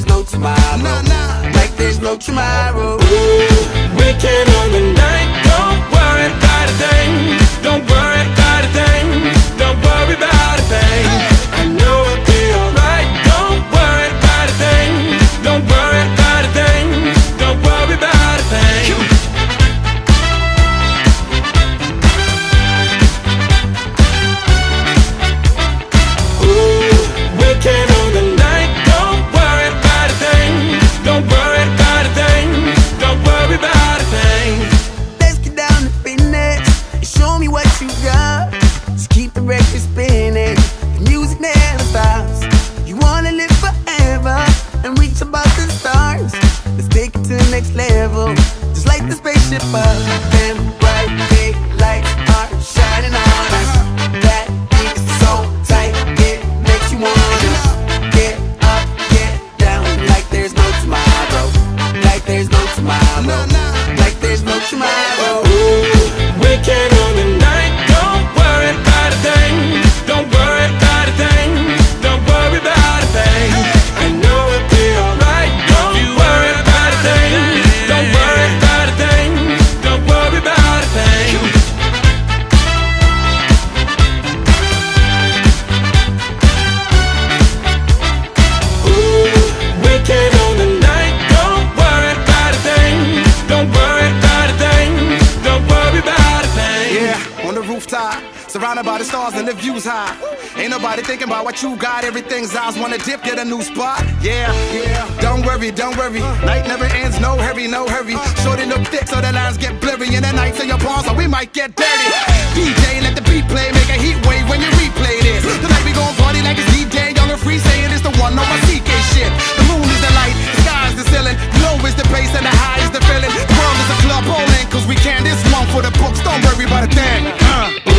there's no tomorrow. Nah, nah. Like there's no tomorrow. what you got. Just keep the record spinning, the music never stops. You wanna live forever and reach above the stars. Let's take it to the next level, just like the spaceship up. rooftop. Surrounded by the stars and the views high. Ain't nobody thinking about what you got. Everything's ours. Wanna dip, get a new spot. Yeah, yeah. Don't worry, don't worry. Night never ends, no hurry, no hurry. Shorty look thick so the lines get blurry. And the nights in your palms, so we might get dirty. DJ, let the beat play, make Don't worry about a thing, huh?